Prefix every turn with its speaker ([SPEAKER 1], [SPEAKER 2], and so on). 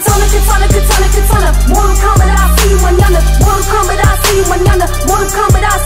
[SPEAKER 1] katana, katana, katana. Mortal Kombat, I see you mañana. Mortal Kombat, I see you mañana. Mortal Kombat, I see you mañana. Katana, katana, katana, katana.